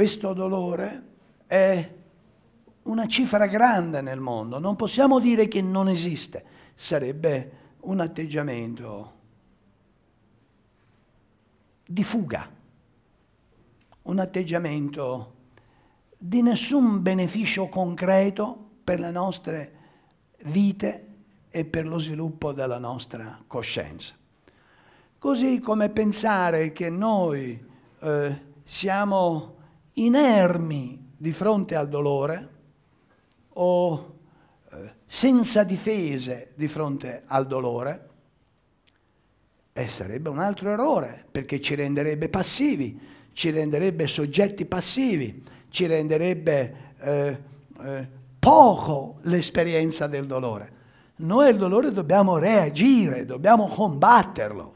questo dolore è una cifra grande nel mondo, non possiamo dire che non esiste, sarebbe un atteggiamento di fuga, un atteggiamento di nessun beneficio concreto per le nostre vite e per lo sviluppo della nostra coscienza. Così come pensare che noi eh, siamo inermi di fronte al dolore o eh, senza difese di fronte al dolore, eh, sarebbe un altro errore, perché ci renderebbe passivi, ci renderebbe soggetti passivi, ci renderebbe eh, eh, poco l'esperienza del dolore. Noi al dolore dobbiamo reagire, dobbiamo combatterlo,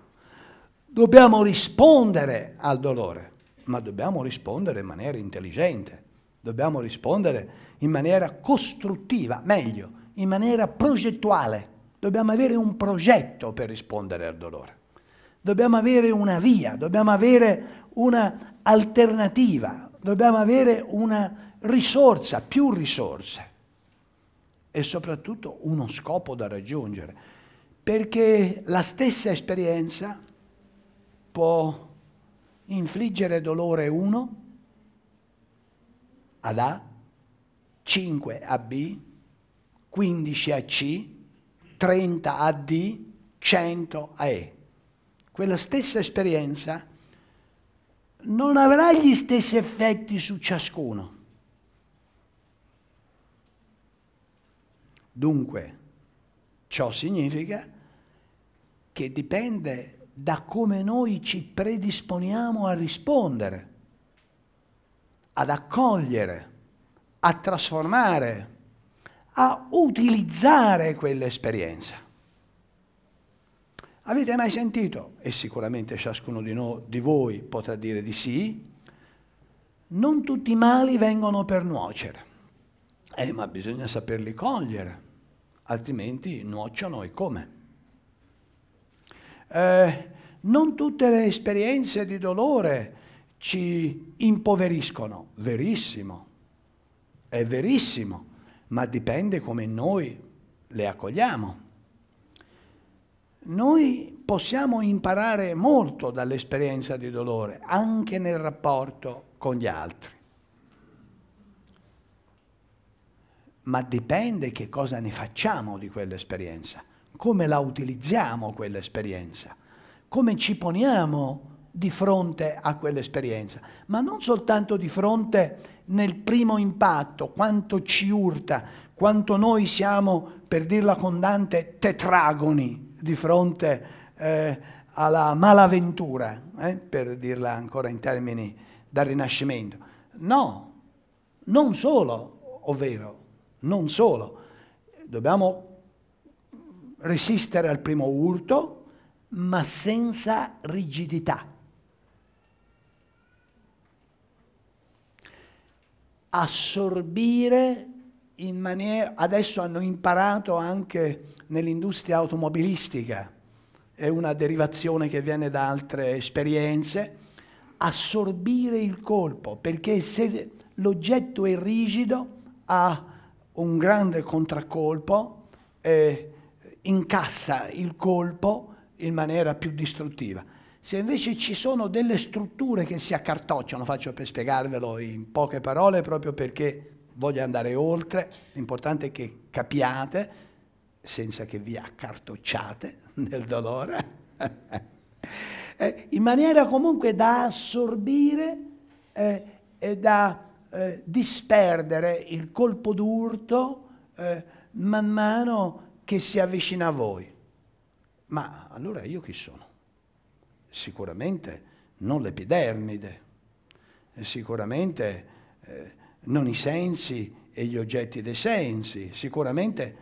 dobbiamo rispondere al dolore, ma dobbiamo rispondere in maniera intelligente, dobbiamo rispondere in maniera costruttiva, meglio, in maniera progettuale. Dobbiamo avere un progetto per rispondere al dolore. Dobbiamo avere una via, dobbiamo avere un'alternativa, dobbiamo avere una risorsa, più risorse e soprattutto uno scopo da raggiungere, perché la stessa esperienza può infliggere dolore 1 ad A, 5 a B, 15 a C, 30 a D, 100 a E. Quella stessa esperienza non avrà gli stessi effetti su ciascuno. Dunque, ciò significa che dipende da come noi ci predisponiamo a rispondere, ad accogliere, a trasformare, a utilizzare quell'esperienza. Avete mai sentito, e sicuramente ciascuno di, noi, di voi potrà dire di sì, non tutti i mali vengono per nuocere, eh, ma bisogna saperli cogliere, altrimenti nuocciono e come? Eh, non tutte le esperienze di dolore ci impoveriscono, verissimo, è verissimo, ma dipende come noi le accogliamo. Noi possiamo imparare molto dall'esperienza di dolore, anche nel rapporto con gli altri. Ma dipende che cosa ne facciamo di quell'esperienza, come la utilizziamo quell'esperienza, come ci poniamo di fronte a quell'esperienza, ma non soltanto di fronte nel primo impatto, quanto ci urta, quanto noi siamo, per dirla con Dante, tetragoni di fronte eh, alla malaventura, eh, per dirla ancora in termini da rinascimento. No, non solo, ovvero, non solo. Dobbiamo resistere al primo urto, ma senza rigidità. Assorbire in maniera... Adesso hanno imparato anche nell'industria automobilistica, è una derivazione che viene da altre esperienze, assorbire il colpo, perché se l'oggetto è rigido ha un grande contraccolpo e incassa il colpo in maniera più distruttiva. Se invece ci sono delle strutture che si accartocciano, faccio per spiegarvelo in poche parole proprio perché voglio andare oltre, l'importante è che capiate, senza che vi accartocciate nel dolore, eh, in maniera comunque da assorbire eh, e da eh, disperdere il colpo d'urto eh, man mano che si avvicina a voi. Ma allora io chi sono? Sicuramente non l'epidermide, sicuramente eh, non i sensi e gli oggetti dei sensi, sicuramente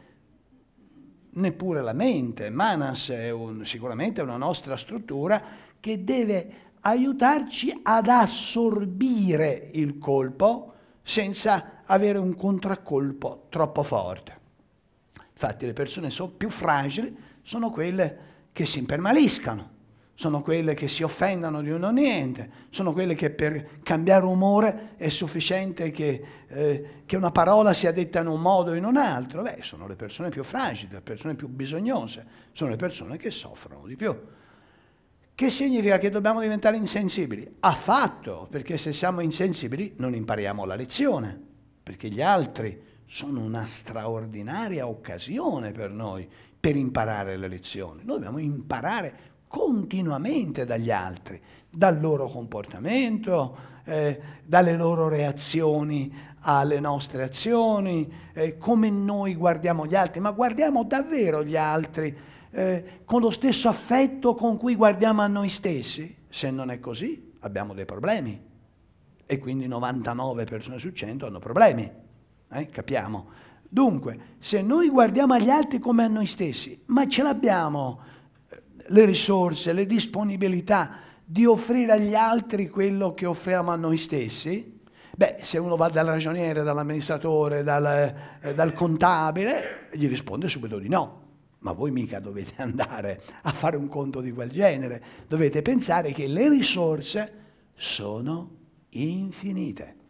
neppure la mente. Manas è un, sicuramente una nostra struttura che deve aiutarci ad assorbire il colpo senza avere un contraccolpo troppo forte. Infatti le persone più fragili sono quelle che si impermaliscano, sono quelle che si offendono di uno niente, sono quelle che per cambiare umore è sufficiente che, eh, che, una parola sia detta in un modo o in un altro. Beh, sono le persone più fragili, le persone più bisognose, sono le persone che soffrono di più. Che significa che dobbiamo diventare insensibili? Affatto, perché se siamo insensibili non impariamo la lezione, perché gli altri sono una straordinaria occasione per noi per imparare le lezioni. Noi dobbiamo imparare continuamente dagli altri, dal loro comportamento, eh, dalle loro reazioni alle nostre azioni, eh, come noi guardiamo gli altri, ma guardiamo davvero gli altri eh, con lo stesso affetto con cui guardiamo a noi stessi? Se non è così, abbiamo dei problemi. E quindi 99 persone su 100 hanno problemi. Eh, capiamo? Dunque, se noi guardiamo agli altri come a noi stessi, ma ce l'abbiamo le risorse, le disponibilità di offrire agli altri quello che offriamo a noi stessi, beh, se uno va dal ragioniere, dall'amministratore, dal, eh, dal contabile, gli risponde subito di no. Ma voi mica dovete andare a fare un conto di quel genere, dovete pensare che le risorse sono infinite.